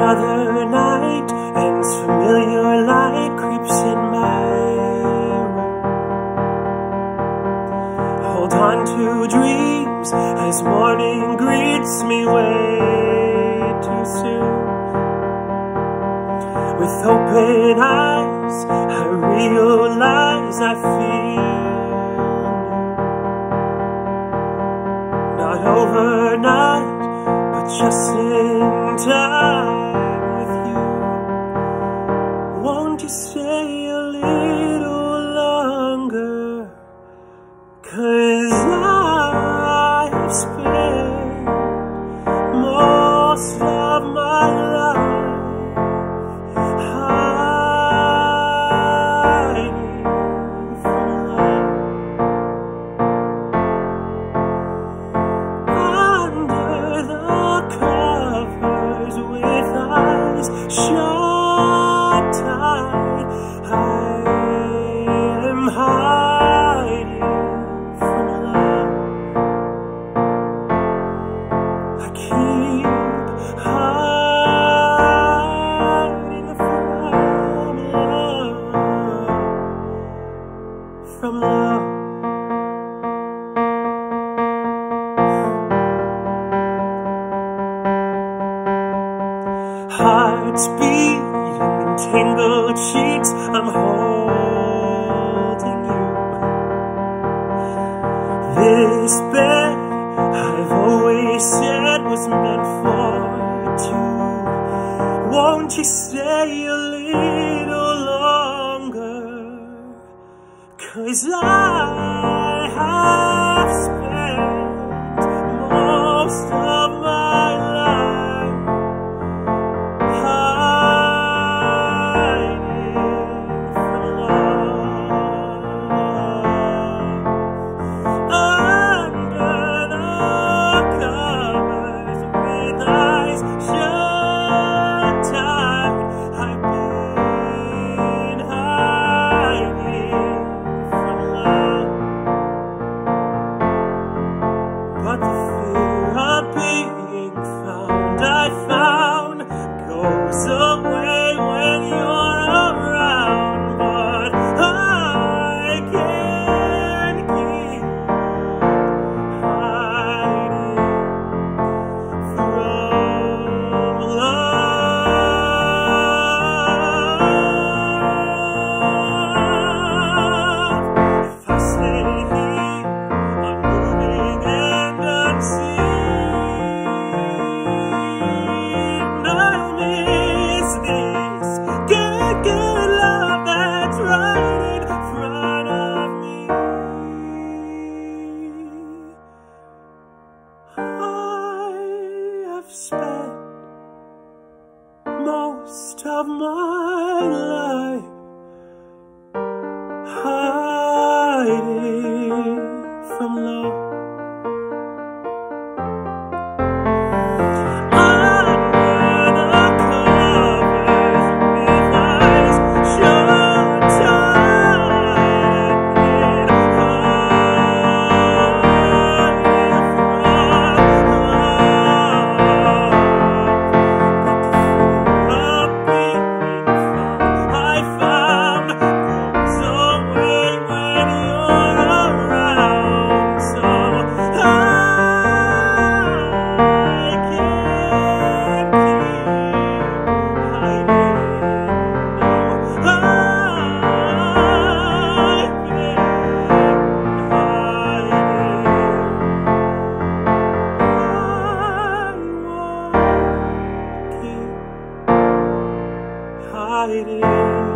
Another night and familiar light creeps in my room. Hold on to dreams as morning greets me way too soon. With open eyes, I realize I feel. Not overnight, but just in time stay a little longer? Cause I have spent most of my life hiding from love under the covers with eyes shut Hearts beating in tangled sheets. I'm holding you. This bed I've always said was meant for two. Won't you stay a little longer? Cause I have spent most spent most of my life you.